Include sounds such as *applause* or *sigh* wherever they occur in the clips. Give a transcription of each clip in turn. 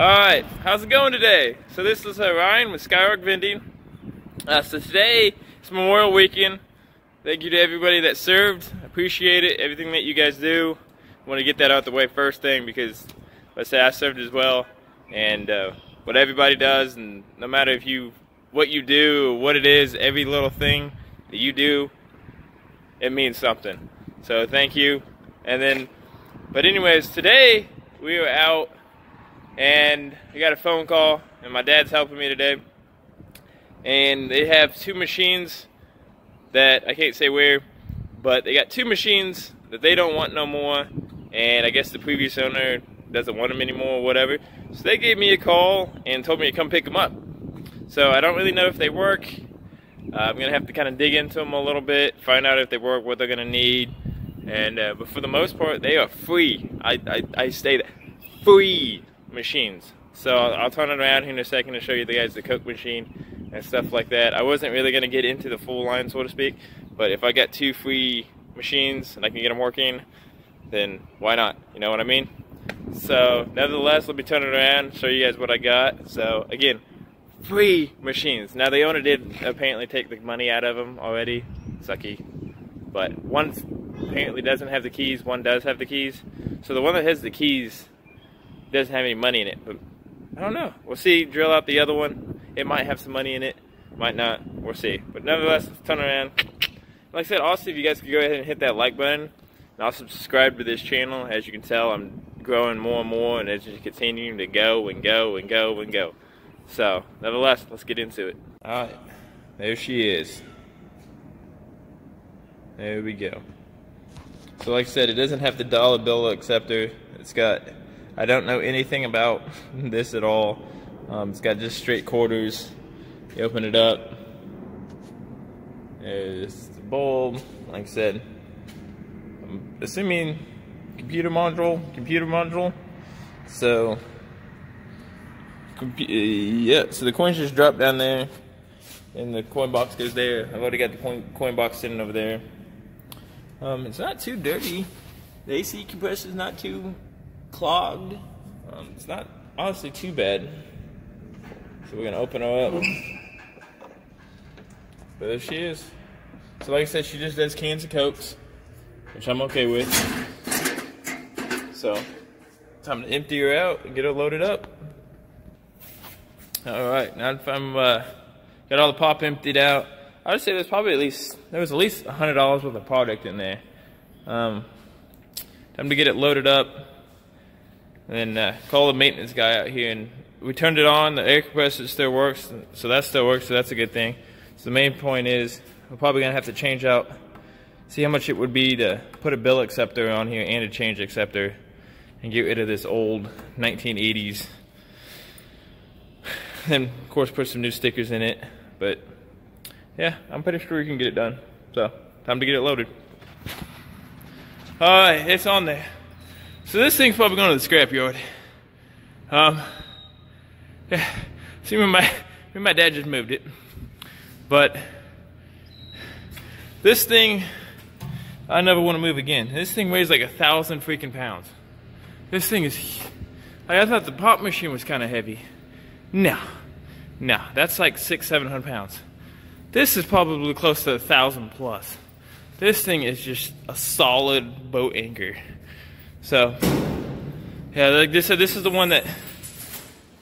Alright, how's it going today? So this is uh, Ryan with Sky Arc Vending. Uh, so today, it's Memorial Weekend. Thank you to everybody that served. Appreciate it, everything that you guys do. want to get that out the way first thing because, let's say I served as well. And uh, what everybody does, and no matter if you, what you do, what it is, every little thing that you do, it means something. So thank you. And then, but anyways, today we were out and I got a phone call and my dad's helping me today. And they have two machines that I can't say where, but they got two machines that they don't want no more. And I guess the previous owner doesn't want them anymore or whatever. So they gave me a call and told me to come pick them up. So I don't really know if they work. Uh, I'm gonna have to kind of dig into them a little bit, find out if they work, what they're gonna need, and uh, but for the most part, they are free. I I, I state free machines. So I'll, turn it around here in a second to show you the guys the Coke machine and stuff like that. I wasn't really gonna get into the full line, so to speak, but if I got two free machines and I can get them working, then why not? You know what I mean? So nevertheless, let me turn it around, show you guys what I got. So again, free machines. Now the owner did apparently take the money out of them already. Sucky. But one apparently doesn't have the keys, one does have the keys. So the one that has the keys doesn't have any money in it. But I don't know. We'll see. Drill out the other one. It might have some money in it. Might not. We'll see. But nevertheless, let's turn around. Like I said, also if you guys could go ahead and hit that like button. And also subscribe to this channel. As you can tell, I'm growing more and more. And it's just continuing to go and go and go and go. So, nevertheless, let's get into it. Alright, there she is. There we go. So like I said, it doesn't have the dollar bill acceptor. It's got, I don't know anything about *laughs* this at all. Um, it's got just straight quarters. You open it up. There's the bulb. Like I said, I'm assuming computer module, computer module. So yeah, so the coins just drop down there, and the coin box goes there. I've already got the coin, coin box sitting over there. Um, it's not too dirty. The AC compressor is not too clogged. Um, it's not honestly too bad. So we're gonna open her up. But there she is. So like I said, she just does cans of cokes, which I'm okay with. So time to empty her out and get her loaded up. All right, now if I'm uh, got all the pop emptied out, I would say there's probably at least there was at least hundred dollars worth of product in there. Um, time to get it loaded up, and then uh, call the maintenance guy out here. And we turned it on. The air compressor still works, so that still works. So that's a good thing. So the main point is we're probably gonna have to change out, see how much it would be to put a bill acceptor on here and a change acceptor, and get rid of this old 1980s then of course put some new stickers in it. But yeah, I'm pretty sure we can get it done. So time to get it loaded. All right, it's on there. So this thing's probably going to the scrapyard. Um, yeah, see, my, my dad just moved it. But this thing, I never want to move again. This thing weighs like a thousand freaking pounds. This thing is, like, I thought the pop machine was kind of heavy. No, no, that's like six, seven hundred pounds. This is probably close to a thousand plus. This thing is just a solid boat anchor. So, yeah, like this, this is the one that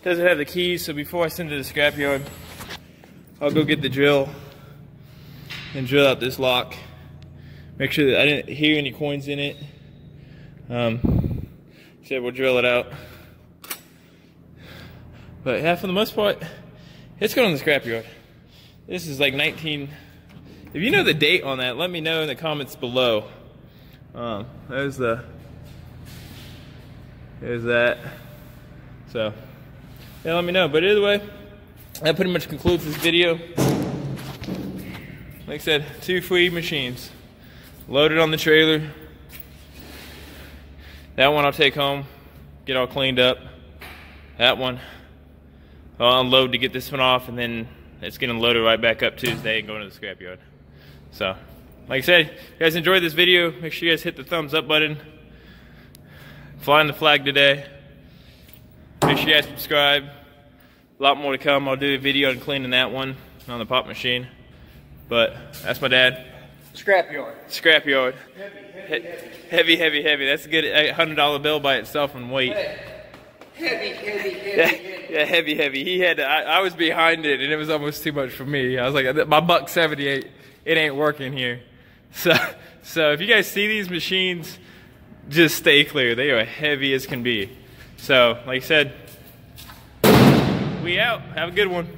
doesn't have the keys. So before I send it to the scrapyard, I'll go get the drill and drill out this lock. Make sure that I didn't hear any coins in it. Um, so we'll drill it out. But yeah, for the most part, it's going in the scrapyard. This is like 19. If you know the date on that, let me know in the comments below. Um, there's the. There's that. So, yeah, let me know. But either way, that pretty much concludes this video. Like I said, two free machines. Loaded on the trailer. That one I'll take home, get all cleaned up. That one I'll unload to get this one off, and then it's getting loaded right back up Tuesday and going to the scrapyard. So, like I said, if you guys enjoyed this video, make sure you guys hit the thumbs up button. Flying the flag today. Make sure you guys subscribe. A lot more to come. I'll do a video on cleaning that one on the pop machine. But that's my dad. Scrapyard. Scrapyard. Heavy, heavy, heavy, heavy. That's a good $100 bill by itself in weight. Heavy, heavy, heavy, *laughs* Yeah, heavy. yeah, heavy, heavy. He had to, I, I was behind it and it was almost too much for me. I was like, my buck 78, it ain't working here. *laughs* So, so if you guys see these machines, just stay clear. They are heavy as can be. So, like I said, we out. Have a good one.